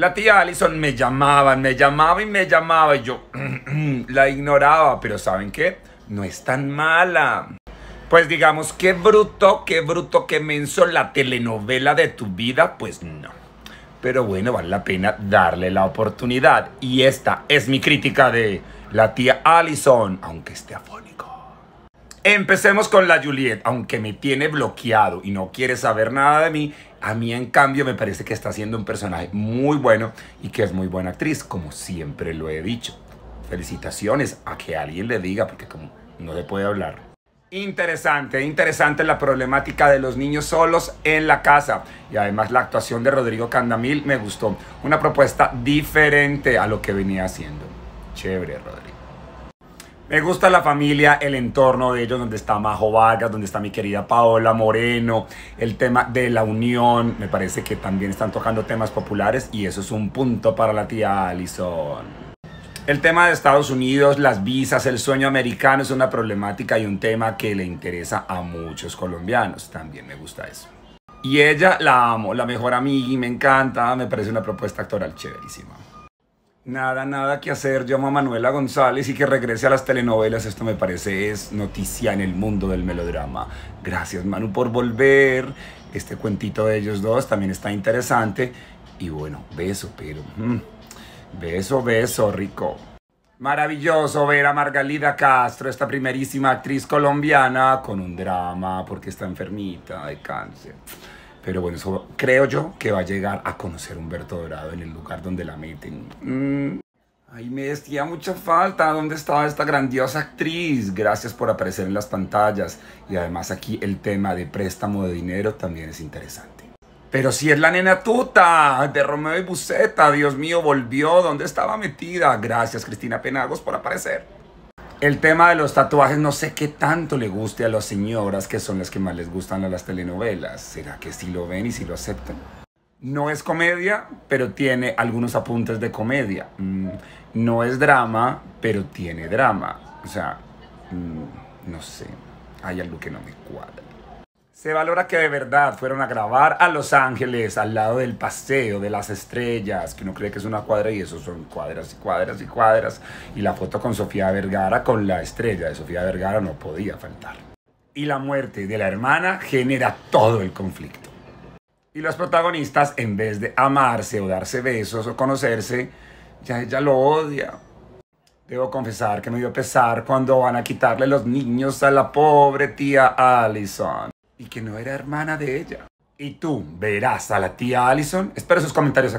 La tía Allison me llamaba, me llamaba y me llamaba y yo la ignoraba, pero ¿saben qué? No es tan mala. Pues digamos, qué bruto, qué bruto, qué menso la telenovela de tu vida, pues no. Pero bueno, vale la pena darle la oportunidad. Y esta es mi crítica de la tía Allison, aunque esté afónico. Empecemos con la Juliet, aunque me tiene bloqueado y no quiere saber nada de mí, a mí en cambio me parece que está haciendo un personaje muy bueno y que es muy buena actriz, como siempre lo he dicho. Felicitaciones a que alguien le diga, porque como no se puede hablar. Interesante, interesante la problemática de los niños solos en la casa. Y además la actuación de Rodrigo Candamil me gustó. Una propuesta diferente a lo que venía haciendo. Chévere, Rodrigo. Me gusta la familia, el entorno de ellos, donde está Majo Vargas, donde está mi querida Paola Moreno, el tema de la unión, me parece que también están tocando temas populares y eso es un punto para la tía Alison. El tema de Estados Unidos, las visas, el sueño americano es una problemática y un tema que le interesa a muchos colombianos, también me gusta eso. Y ella la amo, la mejor amiga y me encanta, me parece una propuesta actoral chéverísima. Nada, nada que hacer. Yo amo a Manuela González y que regrese a las telenovelas. Esto me parece es noticia en el mundo del melodrama. Gracias, Manu, por volver. Este cuentito de ellos dos también está interesante. Y bueno, beso, pero... Mm, beso, beso, rico. Maravilloso ver a Margalida Castro, esta primerísima actriz colombiana, con un drama porque está enfermita de cáncer. Pero bueno, eso creo yo que va a llegar a conocer Humberto Dorado en el lugar donde la meten. Mm. Ay, me hacía mucha falta. ¿Dónde estaba esta grandiosa actriz? Gracias por aparecer en las pantallas. Y además aquí el tema de préstamo de dinero también es interesante. Pero si es la nena tuta de Romeo y Buceta. Dios mío, volvió. ¿Dónde estaba metida? Gracias, Cristina Penagos, por aparecer. El tema de los tatuajes no sé qué tanto le guste a las señoras que son las que más les gustan a las telenovelas. ¿Será que sí lo ven y sí lo aceptan? No es comedia, pero tiene algunos apuntes de comedia. Mm, no es drama, pero tiene drama. O sea, mm, no sé, hay algo que no me cuadra. Se valora que de verdad fueron a grabar a Los Ángeles, al lado del paseo de las estrellas, que uno cree que es una cuadra y eso son cuadras y cuadras y cuadras. Y la foto con Sofía Vergara con la estrella de Sofía Vergara no podía faltar. Y la muerte de la hermana genera todo el conflicto. Y los protagonistas, en vez de amarse o darse besos o conocerse, ya ella lo odia. Debo confesar que me dio pesar cuando van a quitarle los niños a la pobre tía Allison y que no era hermana de ella. ¿Y tú verás a la tía Allison? Espero sus comentarios acá.